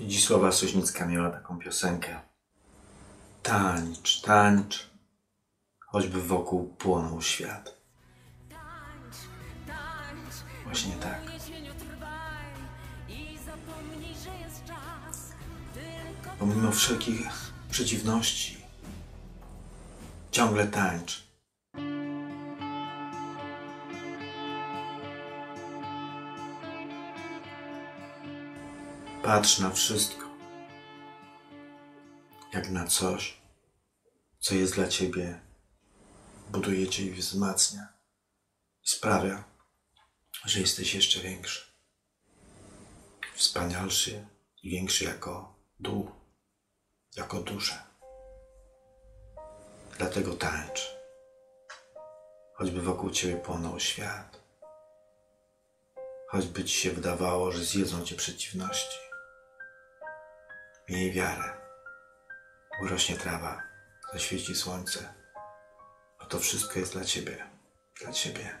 Dzisława Sośnicka miała taką piosenkę. Tańcz, tańcz, choćby wokół płonął świat. Właśnie tak. Pomimo wszelkich przeciwności, ciągle tańcz. Patrz na wszystko, jak na coś, co jest dla ciebie, buduje cię i wzmacnia. I sprawia, że jesteś jeszcze większy, wspanialszy i większy jako duch, jako dusza. Dlatego tańcz, choćby wokół ciebie płonął świat, choćby ci się wydawało, że zjedzą cię przeciwności. Miej wiarę. Urośnie trawa, zaświeci słońce. Bo to wszystko jest dla Ciebie. Dla Ciebie.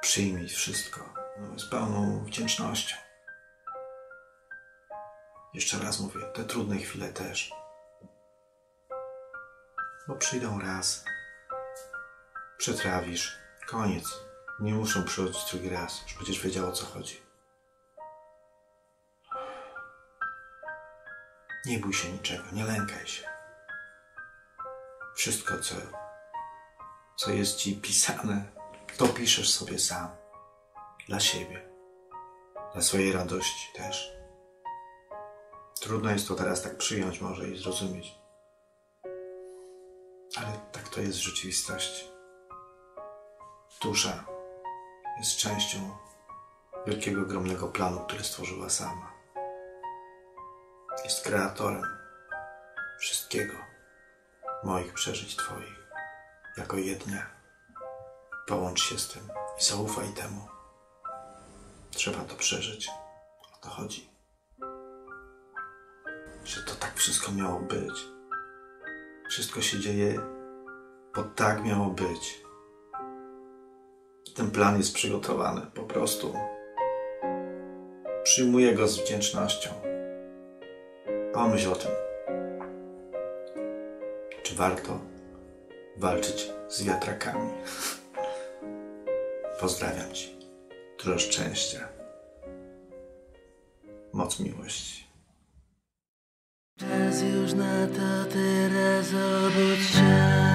Przyjmij wszystko no, z pełną wdzięcznością. Jeszcze raz mówię, te trudne chwile też. Bo przyjdą raz. Przetrawisz. Koniec. Nie muszą przychodzić drugi raz. Już będziesz wiedział o co chodzi. Nie bój się niczego, nie lękaj się. Wszystko, co, co jest ci pisane, to piszesz sobie sam. Dla siebie. Dla swojej radości też. Trudno jest to teraz tak przyjąć może i zrozumieć. Ale tak to jest w rzeczywistości. Dusza jest częścią wielkiego, ogromnego planu, który stworzyła sama jest kreatorem wszystkiego, moich przeżyć Twoich, jako jednia. Połącz się z tym i zaufaj temu. Trzeba to przeżyć. O to chodzi. Że to tak wszystko miało być. Wszystko się dzieje, bo tak miało być. Ten plan jest przygotowany po prostu. Przyjmuję go z wdzięcznością. Pomyśl o tym. Czy warto walczyć z wiatrakami? Pozdrawiam Cię. Dużo szczęścia. Moc miłości. Czas już na to teraz obudź się.